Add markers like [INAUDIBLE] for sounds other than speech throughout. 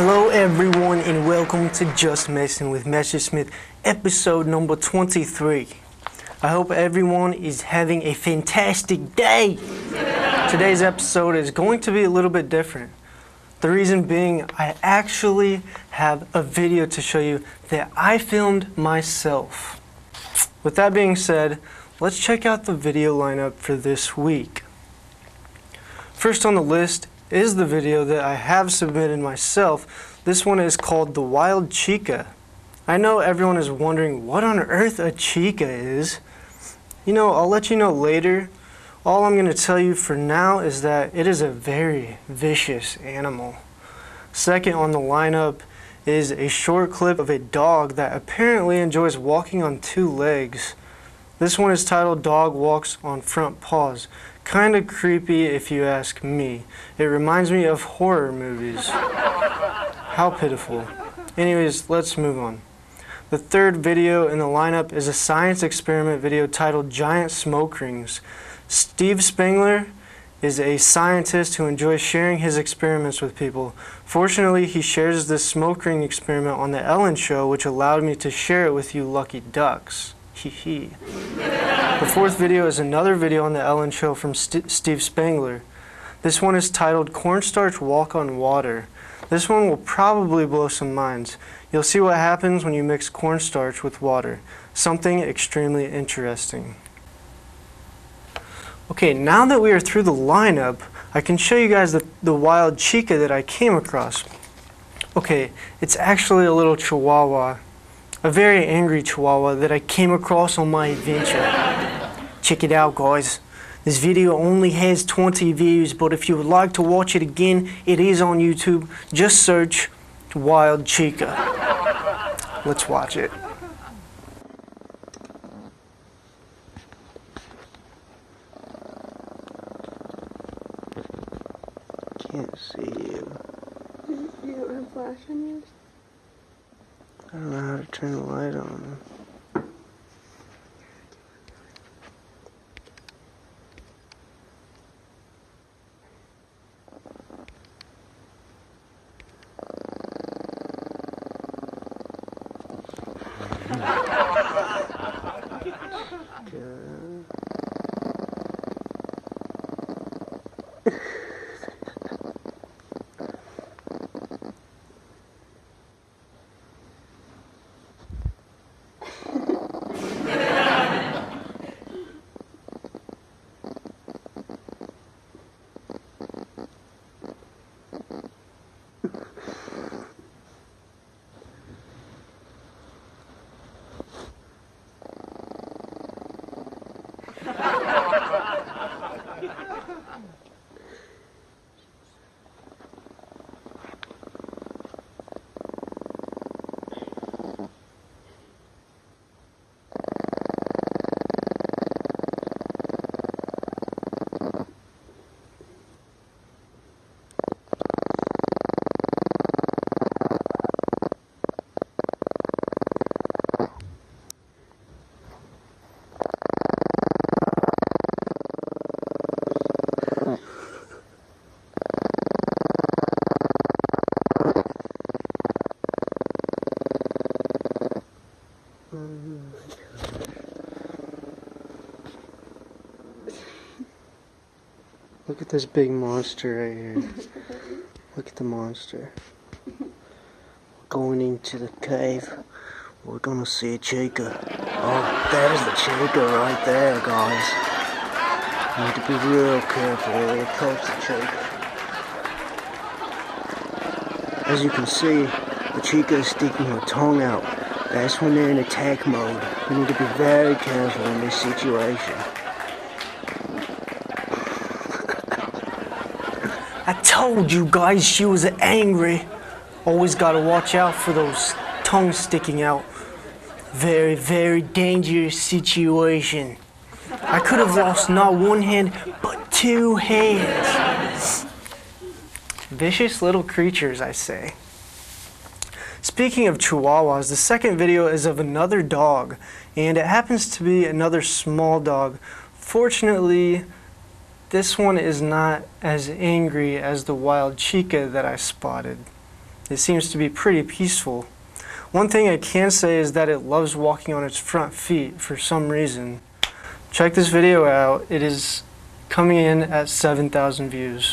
Hello, everyone, and welcome to Just Messing with Messersmith, episode number 23. I hope everyone is having a fantastic day. Today's episode is going to be a little bit different. The reason being, I actually have a video to show you that I filmed myself. With that being said, let's check out the video lineup for this week. First on the list is the video that I have submitted myself. This one is called The Wild Chica. I know everyone is wondering what on earth a chica is. You know, I'll let you know later. All I'm going to tell you for now is that it is a very vicious animal. Second on the lineup is a short clip of a dog that apparently enjoys walking on two legs. This one is titled Dog Walks on Front Paws. Kind of creepy if you ask me. It reminds me of horror movies. How pitiful. Anyways, let's move on. The third video in the lineup is a science experiment video titled Giant Smoke Rings. Steve Spangler is a scientist who enjoys sharing his experiments with people. Fortunately, he shares this smoke ring experiment on The Ellen Show, which allowed me to share it with you lucky ducks. Hee hee. the fourth video is another video on The Ellen Show from St Steve Spangler. This one is titled Cornstarch Walk on Water. This one will probably blow some minds. You'll see what happens when you mix cornstarch with water. Something extremely interesting. Okay, now that we are through the lineup, I can show you guys the, the wild chica that I came across. Okay, it's actually a little chihuahua, a very angry chihuahua that I came across on my adventure. Check it out, guys. This video only has 20 views, but if you would like to watch it again, it is on YouTube. Just search Wild Chica. Let's watch it. Can't see you. You don't have flash on yours? I don't know how to turn the light on. Look at this big monster right here. [LAUGHS] Look at the monster. Going into the cave. We're gonna see a chica. Oh, there's the chica right there, guys. You need to be real careful when it comes to chica. As you can see, the chica is sticking her tongue out. That's when they're in attack mode. You need to be very careful in this situation. I told you guys she was angry. Always gotta watch out for those tongues sticking out. Very, very dangerous situation. I could have lost not one hand, but two hands. Vicious little creatures, I say. Speaking of chihuahuas, the second video is of another dog, and it happens to be another small dog. Fortunately, this one is not as angry as the wild chica that I spotted. It seems to be pretty peaceful. One thing I can say is that it loves walking on its front feet for some reason. Check this video out. It is coming in at 7,000 views.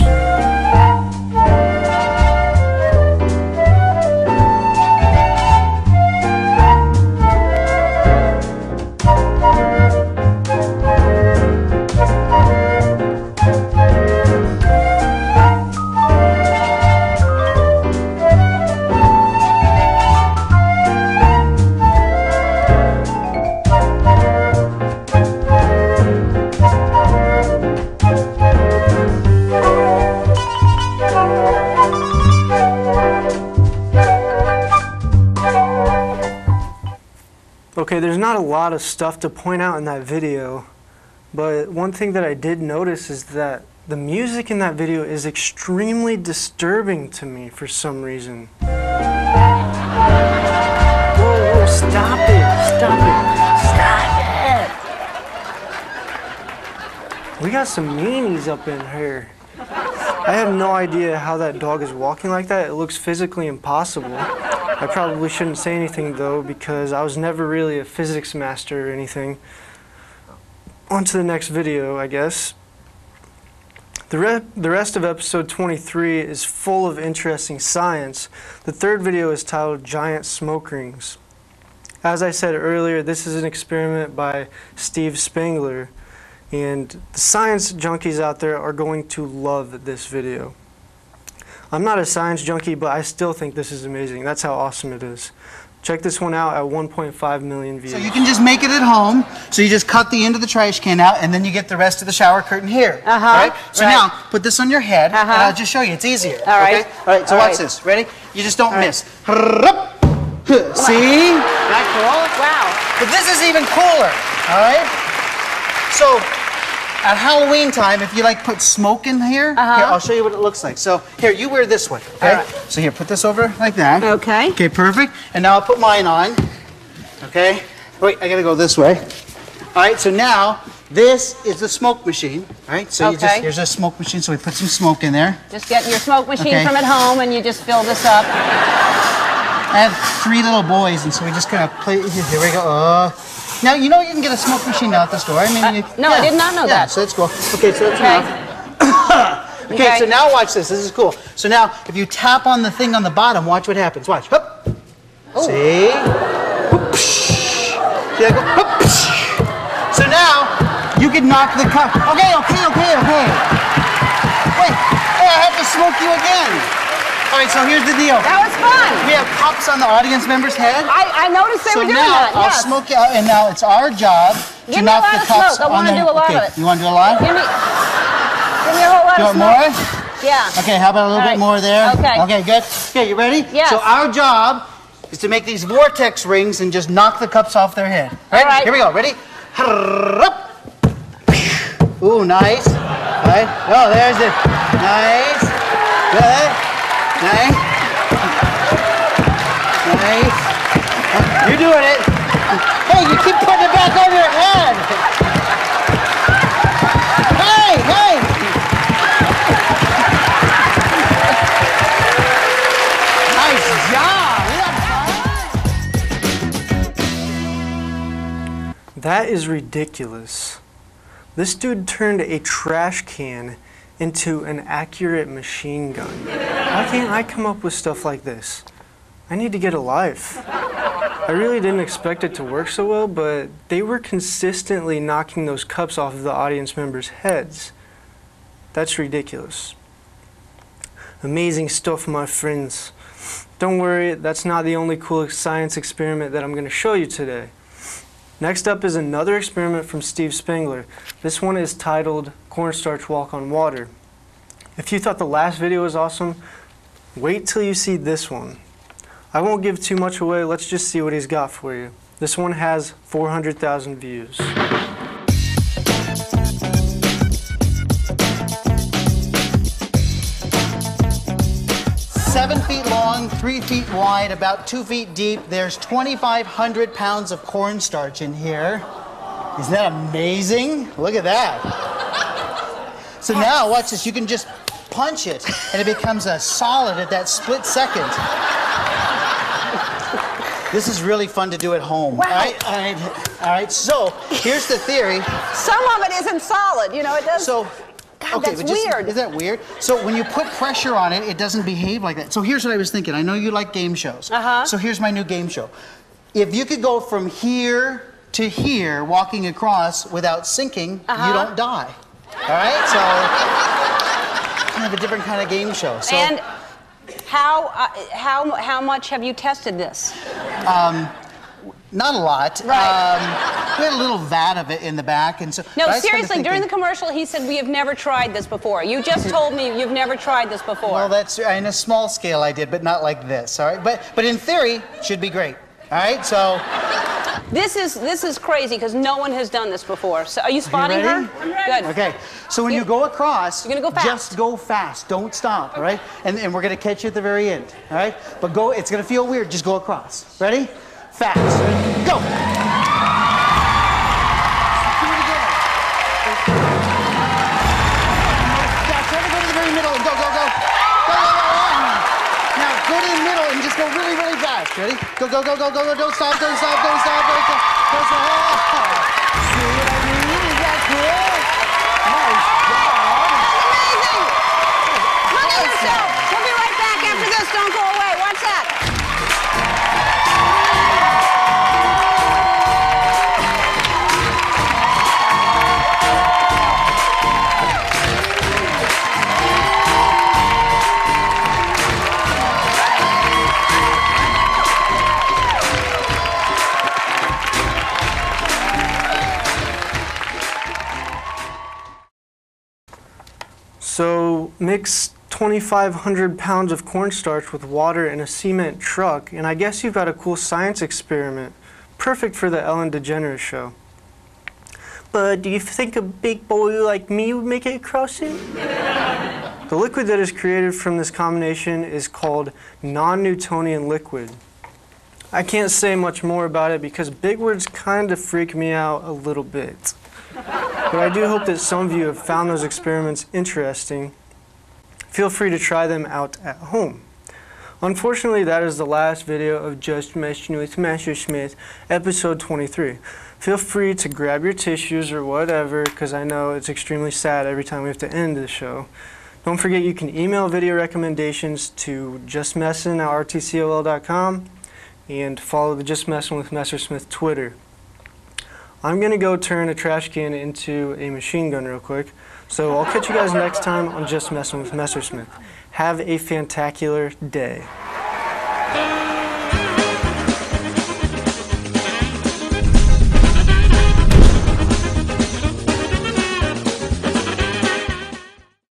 Not a lot of stuff to point out in that video, but one thing that I did notice is that the music in that video is extremely disturbing to me for some reason. Whoa, whoa, stop it, stop it, stop it! We got some meanies up in here. I have no idea how that dog is walking like that. It looks physically impossible. I probably shouldn't say anything though because I was never really a physics master or anything. On to the next video, I guess. The, re the rest of episode 23 is full of interesting science. The third video is titled Giant Smoke Rings. As I said earlier, this is an experiment by Steve Spangler, and the science junkies out there are going to love this video. I'm not a science junkie, but I still think this is amazing. That's how awesome it is. Check this one out at 1.5 million views. So you can just make it at home. So you just cut the end of the trash can out, and then you get the rest of the shower curtain here. Uh-huh, Right? So right. now, put this on your head, and Uh-huh. I'll just show you. It's easier. All right. Okay? All right, so All watch right. this. Ready? You just don't right. miss. See? That cool? Wow. But this is even cooler. All right? So, at Halloween time, if you like put smoke in here, Uh-huh. here, I'll show you what it looks like. So, here, you wear this one. Okay? Right. So, here, put this over like that. Okay. Okay, perfect. And now I'll put mine on. Okay. Wait, I gotta go this way. All right, so now this is the smoke machine. All right, so you just, Okay. here's a smoke machine, so we put some smoke in there. Just getting your smoke machine Okay. from at home and you just fill this up. I have three little boys, and so we just kind of play. Here we go. Uh, now, you know you can get a smoke machine now at the store. I mean, uh, you, no, I did not know yeah, that. so that's cool. Okay, so that's Okay. enough. Okay, [COUGHS] Okay. so now watch this. This is cool. So now, if you tap on the thing on the bottom, watch what happens. Watch. Hup. Oh. See? Whoop. See, go, hup. So now, you can knock the cup. Okay, okay, okay, okay. Wait, hey, I have to smoke you again. All right, so here's the deal. That was fun. We have cups on the audience member's head. I, I noticed they so were doing now that. I'll yes. smoke you out, and now it's our job to Give a knock the cups smoke. I wanna do a lot okay, of it. You want to do a lot? Give me, give me a whole lot You of want smoke. more? Yeah. Okay, how about a little All bit more there? Okay. Okay, good. Okay, you ready? Yes. So our job is to make these vortex rings and just knock the cups off their head. Right? All right. Here we go. Ready? Ooh, nice. Right? Oh, there's it. Nice. Good. Nice. Nice. You're doing it. Hey, you keep putting it back on your head. Hey, hey. Nice job. That is ridiculous. This dude turned a trash can into an accurate machine gun. Why can't I come up with stuff like this? I need to get a life. I really didn't expect it to work so well, but they were consistently knocking those cups off of the audience members' heads. That's ridiculous. Amazing stuff, my friends. Don't worry, that's not the only cool science experiment that I'm going to show you today. Next up is another experiment from Steve Spangler. This one is titled Cornstarch Walk on Water. If you thought the last video was awesome, wait till you see this one. I won't give too much away, let's just see what he's got for you. This one has 400,000 views. Seven feet long, three feet wide, about two feet deep. There's 2,500 pounds of cornstarch in here. Isn't that amazing? Look at that. So now, watch this. You can just punch it, and it becomes a solid at that split second. This is really fun to do at home. All right, all right, all right. So here's the theory. Some of it isn't solid. You know, it does. So, God, that's but just- weird. Is that weird? So when you put pressure on it, it doesn't behave like that. So here's what I was thinking. I know you like game shows. Uh-huh. So here's my new game show. If you could go from here to here, walking across without sinking, Uh-huh. you don't die. All right. So kind of a different kind of game show. So and how uh, how how much have you tested this? not a lot. Right. Um, we had a little vat of it in the back, and so. No, but I started seriously. During the commercial, he said we have never tried this before. You just told me you've never tried this before. Well, that's in a small scale I did, but not like this. All right, but but in theory, should be great. All right, so This is this is crazy because no one has done this before. So are you spotting ready? her? Good. okay. So when you go across, You're gonna go fast. Just go fast. Don't stop. All right, and and we're gonna catch you at the very end. All right, but go. It's gonna feel weird. Just go across. Ready? Fast. Go. Ready? Go, go, go, go, go, go. Don't stop, don't stop, don't stop, don't stop. Don't stop. Nice job. Amazing! Look yourself. We'll be right back after this. Don't go away. Watch Mix 2,500 pounds of cornstarch with water in a cement truck, and I guess you've got a cool science experiment. Perfect for the Ellen DeGeneres show. But do you think a big boy like me would make it across it? [LAUGHS] the liquid that is created from this combination is called non-Newtonian liquid. I can't say much more about it because big words kind of freak me out a little bit. But I do hope that some of you have found those experiments interesting. Feel free to try them out at home. Unfortunately, that is the last video of Just Messing with Messersmith, episode 23. Feel free to grab your tissues or whatever, because I know it's extremely sad every time we have to end the show. Don't forget you can email video recommendations to justmessin at rtcol.com and follow the Just Messing with Messersmith Twitter. I'm gonna go turn a trash can into a machine gun real quick. So I'll catch you guys next time on Just Messing with Messersmith. Have a fantacular day.